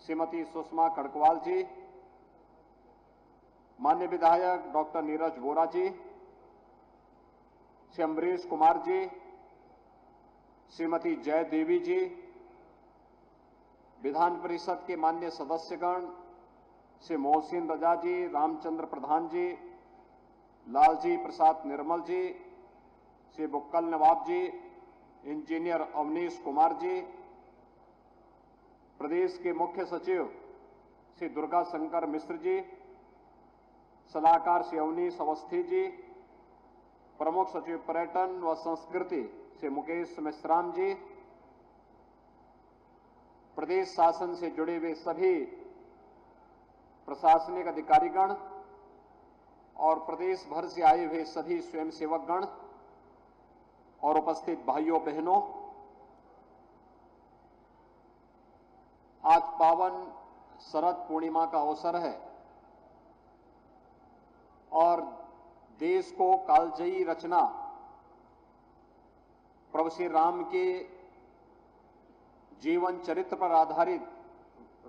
श्रीमती सुषमा कड़कवाल जी मान्य विधायक डॉक्टर नीरज वोरा जी, श्री अम्बरीश कुमार जी, श्रीमती जय देवी जी, विधान परिषद के मान्य सदस्यगण, श्री मोहसिन रजा जी, रामचंद्र प्रधान जी, लालजी प्रसाद निर्मल जी, श्री बुक्कल नवाब जी, इंजीनियर अवनीश कुमार जी प्रदेश के मुख्य सचिव श्री दुर्गा शंकर मिश्र जी, सलाहकार श्री अवनीश अवस्थी जी, प्रमुख सचिव पर्यटन व संस्कृति श्री मुकेश मिश्राम जी, प्रदेश शासन से जुड़े हुए सभी प्रशासनिक अधिकारीगण और प्रदेश भर से आए हुए सभी स्वयंसेवकगण और उपस्थित भाइयों बहनों आज पावन शरद पूर्णिमा का अवसर है। और देश को कालजयी रचना, प्रभु श्री राम के जीवन चरित्र पर आधारित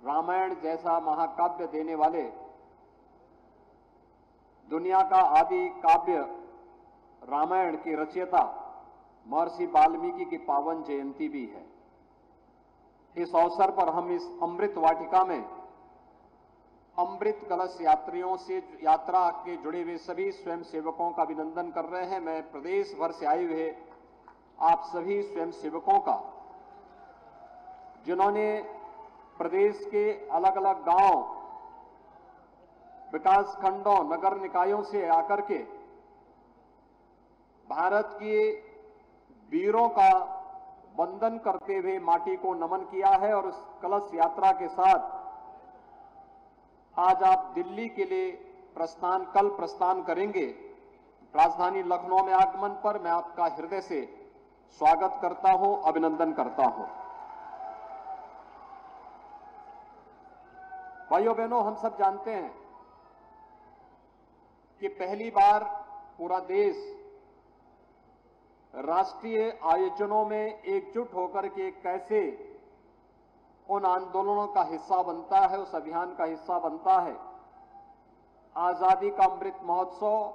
रामायण जैसा महाकाव्य देने वाले दुनिया का आदि काव्य रामायण की रचयिता महर्षि वाल्मीकि की पावन जयंती भी है। इस अवसर पर हम इस अमृत वाटिका में अमृत कलश यात्रियों से यात्रा के जुड़े हुए सभी स्वयं सेवकों का अभिनंदन कर रहे हैं। मैं प्रदेश भर से आए हुए आप सभी स्वयं सेवकों का, जिन्होंने प्रदेश के अलग अलग गाँव विकास खंडों नगर निकायों से आकर के भारत के वीरों का वंदन करते हुए माटी को नमन किया है और उस कलश यात्रा के साथ आज आप दिल्ली के लिए प्रस्थान, कल प्रस्थान करेंगे। राजधानी लखनऊ में आगमन पर मैं आपका हृदय से स्वागत करता हूँ, अभिनंदन करता हूँ। भाइयों, बहनों, हम सब जानते हैं कि पहली बार पूरा देश राष्ट्रीय आयोजनों में एकजुट होकर के कैसे उन आंदोलनों का हिस्सा बनता है, उस अभियान का हिस्सा बनता है? आज़ादी का अमृत महोत्सव,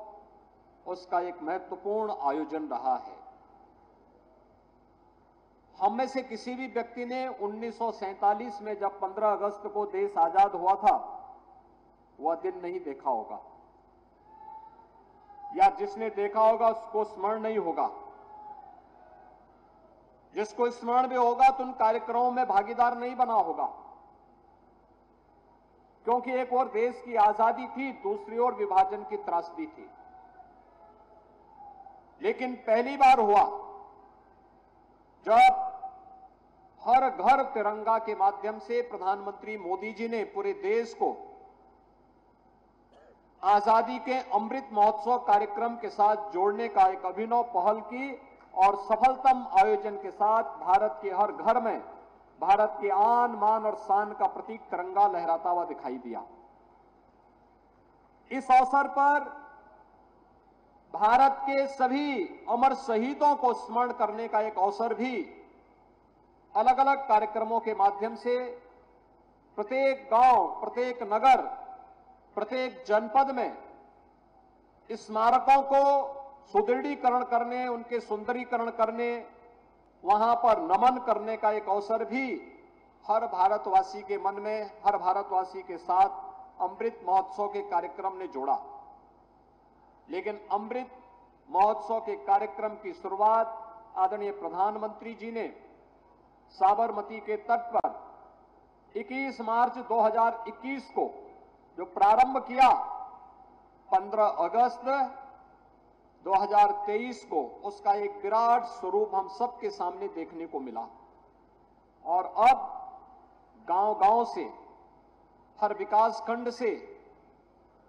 उसका एक महत्वपूर्ण आयोजन रहा है। हम में से किसी भी व्यक्ति ने 1947 में जब 15 अगस्त को देश आज़ाद हुआ था, वह दिन नहीं देखा होगा। या जिसने देखा होगा, उसको स्मरण नहीं होगा। जिसको स्मरण भी होगा तो उन कार्यक्रमों में भागीदार नहीं बना होगा। क्योंकि एक और देश की आज़ादी थी, दूसरी ओर विभाजन की त्रासदी थी। लेकिन पहली बार हुआ, जब हर घर तिरंगा के माध्यम से प्रधानमंत्री मोदी जी ने पूरे देश को आज़ादी के अमृत महोत्सव कार्यक्रम के साथ जोड़ने का एक अभिनव पहल की और सफलतम आयोजन के साथ भारत के हर घर में भारत के आन, मान और शान का प्रतीक तिरंगा लहराता हुआ दिखाई दिया। इस अवसर पर भारत के सभी अमर शहीदों को स्मरण करने का एक अवसर भी अलग अलग कार्यक्रमों के माध्यम से प्रत्येक गाँव, प्रत्येक नगर, प्रत्येक जनपद में स्मारकों को सुदृढ़ीकरण करने, उनके सुंदरीकरण करने, वहाँ पर नमन करने का एक अवसर भी हर भारतवासी के मन में, हर भारतवासी के साथ अमृत महोत्सव के कार्यक्रम ने जोड़ा। लेकिन अमृत महोत्सव के कार्यक्रम की शुरुआत आदरणीय प्रधानमंत्री जी ने साबरमती के तट पर 21 मार्च 2021 को जो प्रारंभ किया 15 अगस्त 2023 को उसका एक विराट स्वरूप हम सबके सामने देखने को मिला। और अब गांव-गांव से, हर विकास खंड से,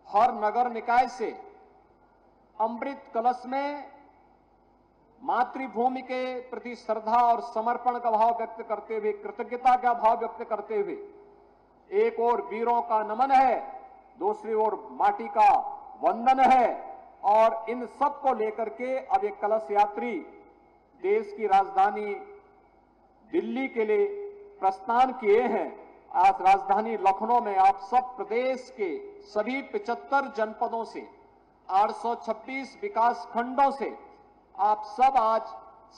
हर नगर निकाय से, अमृत कलश में मातृभूमि के प्रति श्रद्धा और समर्पण का भाव व्यक्त करते हुए, कृतज्ञता का भाव व्यक्त करते हुए, एक और वीरों का नमन है, दूसरी ओर माटी का वंदन है और इन सबको लेकर के अब एक कलश यात्री देश की राजधानी दिल्ली के लिए प्रस्थान किए हैं। आज राजधानी लखनऊ में आप सब प्रदेश के सभी 75 जनपदों से 826 विकास खंडों से आप सब आज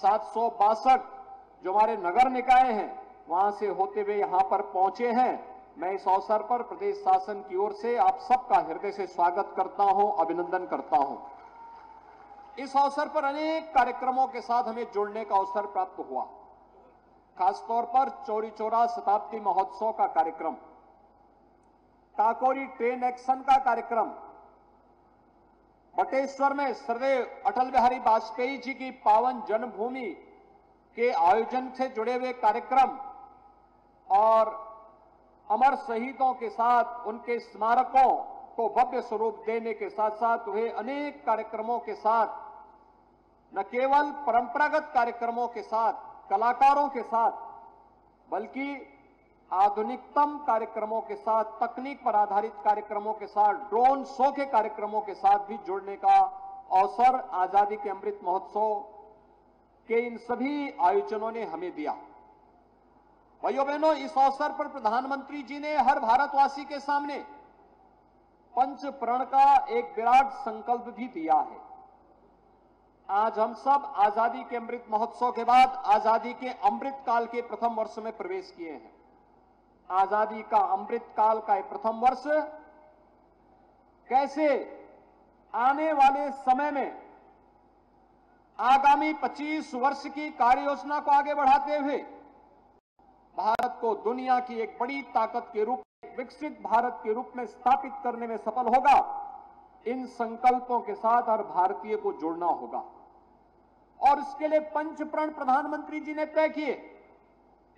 सात सौ बासठ जो हमारे नगर निकाय हैं, वहाँ से होते हुए यहाँ पर पहुँचे हैं। मैं इस अवसर पर प्रदेश शासन की ओर से आप सबका हृदय से स्वागत करता हूँ, अभिनंदन करता हूँ। इस अवसर पर अनेक कार्यक्रमों के साथ हमें जुड़ने का अवसर प्राप्त हुआ। खासतौर पर चौरी चौरा शताब्दी महोत्सव का कार्यक्रम काकोरी ट्रेन एक्शन का कार्यक्रम, बटेश्वर में श्रदेव अटल बिहारी वाजपेयी जी की पावन जन्मभूमि के आयोजन से जुड़े हुए कार्यक्रम और अमर शहीदों के साथ, उनके स्मारकों को भव्य स्वरूप देने के साथ साथ वे अनेक कार्यक्रमों के साथ, न केवल परंपरागत कार्यक्रमों के साथ, कलाकारों के साथ, बल्कि आधुनिकतम कार्यक्रमों के साथ, तकनीक पर आधारित कार्यक्रमों के साथ, ड्रोन शो के कार्यक्रमों के साथ भी जुड़ने का अवसर आज़ादी के अमृत महोत्सव के इन सभी आयोजनों ने हमें दिया। भाइयों बहनों, इस अवसर पर प्रधानमंत्री जी ने हर भारतवासी के सामने पंच प्रण का एक विराट संकल्प भी दिया है। आज हम सब आज़ादी के अमृत महोत्सव के बाद आज़ादी के अमृत काल के प्रथम वर्ष में प्रवेश किए हैं। आज़ादी का अमृत काल का प्रथम वर्ष कैसे आने वाले समय में आगामी 25 वर्ष की कार्य योजना को आगे बढ़ाते हुए भारत को दुनिया की एक बड़ी ताकत के रूप में विकसित भारत के रूप में स्थापित करने में सफल होगा। इन संकल्पों के साथ हर भारतीय को जोड़ना होगा। और इसके लिए पंच प्रण प्रधानमंत्री जी ने तय किए।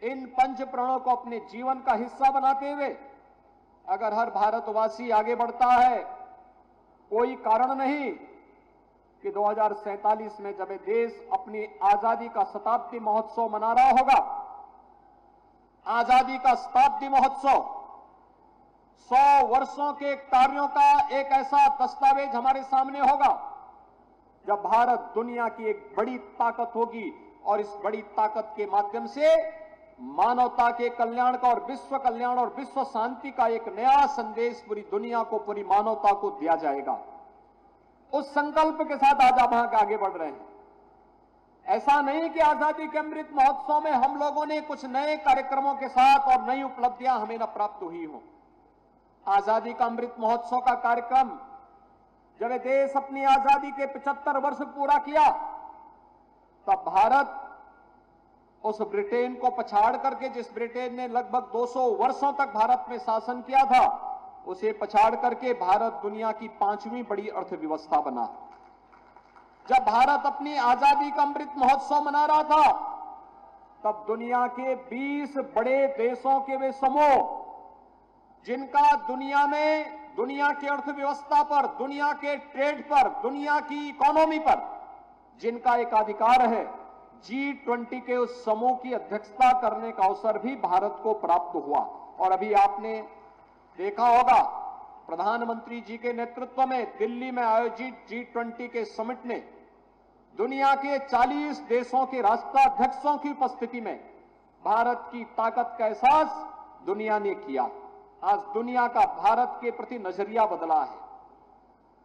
इन पंच प्रणों को अपने जीवन का हिस्सा बनाते हुए अगर हर भारतवासी आगे बढ़ता है, कोई कारण नहीं कि दो में जब देश अपनी आज़ादी का शताब्दी महोत्सव मना रहा होगा आज़ादी का शताब्दी महोत्सव। सौ वर्षों के कार्यों का एक ऐसा दस्तावेज़ हमारे सामने होगा, जब भारत दुनिया की एक बड़ी ताकत होगी और इस बड़ी ताकत के माध्यम से मानवता के कल्याण का और विश्व कल्याण और विश्व शांति का एक नया संदेश पूरी दुनिया को, पूरी मानवता को दिया जाएगा। उस संकल्प के साथ आज आप आगे बढ़ रहे हैं। ऐसा नहीं कि आज़ादी के अमृत महोत्सव में हम लोगों ने कुछ नए कार्यक्रमों के साथ और नई उपलब्धियाँ हमें न प्राप्त हुई हो। आज़ादी का अमृत महोत्सव का कार्यक्रम, जब देश अपनी आज़ादी के 75 वर्ष पूरा किया, तब भारत उस ब्रिटेन को पछाड़ करके, जिस ब्रिटेन ने लगभग 200 वर्षों तक भारत में शासन किया था, उसे पछाड़ करके भारत दुनिया की पांचवी बड़ी अर्थव्यवस्था बना। जब भारत अपनी आज़ादी का अमृत महोत्सव मना रहा था, तब दुनिया के 20 बड़े देशों के वे समूह, जिनका दुनिया में, दुनिया की अर्थव्यवस्था पर, दुनिया के ट्रेड पर, दुनिया की इकोनॉमी पर, जिनका एक अधिकार है जी ट्वेंटी के उस समूह की अध्यक्षता करने का अवसर भी भारत को प्राप्त हुआ। और अभी आपने देखा होगा, प्रधानमंत्री जी के नेतृत्व में दिल्ली में आयोजित जी ट्वेंटी के समिट ने दुनिया के 40 देशों के राष्ट्राध्यक्षों की उपस्थिति में भारत की ताकत का एहसास दुनिया ने किया। आज दुनिया का भारत के प्रति नज़रिया बदला है।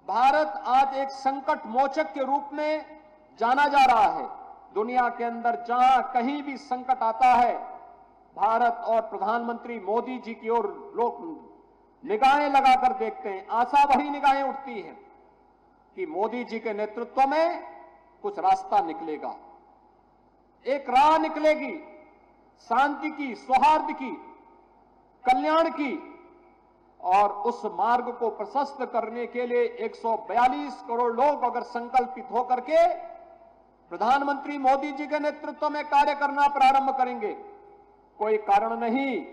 भारत आज एक संकट मोचक के रूप में जाना जा रहा है। दुनिया के अंदर जहाँ कहीं भी संकट आता है, भारत और प्रधानमंत्री मोदी जी की ओर लोग निगाहें लगाकर देखते हैं। आशा भरी निगाहें उठती हैं कि मोदी जी के नेतृत्व में कुछ रास्ता निकलेगा। एक राह निकलेगी, शांति की, सौहार्द की, कल्याण की, और उस मार्ग को प्रशस्त करने के लिए 142 करोड़ लोग अगर संकल्पित होकर के प्रधानमंत्री मोदी जी के नेतृत्व में कार्य करना प्रारंभ करेंगे, कोई कारण नहीं।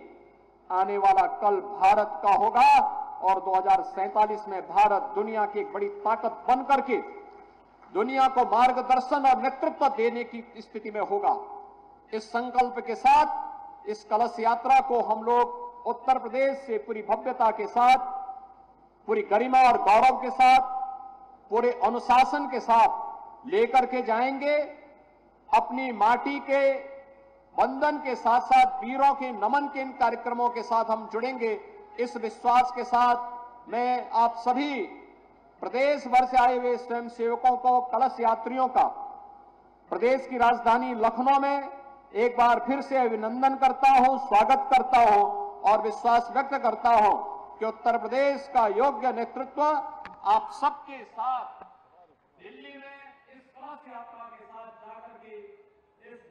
आने वाला कल भारत का होगा, और दो में भारत दुनिया की एक बड़ी ताकत बन करके दुनिया को मार्गदर्शन और नेतृत्व देने की स्थिति में होगा। इस संकल्प के साथ, इस कलश यात्रा को हम लोग उत्तर प्रदेश से पूरी भव्यता के साथ, पूरी गरिमा और गौरव के साथ, पूरे अनुशासन के साथ लेकर के जाएँगे। अपनी माटी के वंदन के साथ साथ वीरों के नमन के इन कार्यक्रमों के साथ हम जुड़ेंगे। इस विश्वास के साथ मैं आप सभी प्रदेश भर से आए हुए स्वयं सेवकों को, कलश यात्रियों का। प्रदेश की राजधानी लखनऊ में एक बार फिर से अभिनंदन करता हूँ, स्वागत करता हूँ और विश्वास व्यक्त करता हूँ कि उत्तर प्रदेश का योग्य नेतृत्व आप सबके साथ दिल्ली में इस कलश यात्रा के साथ जाकर के इस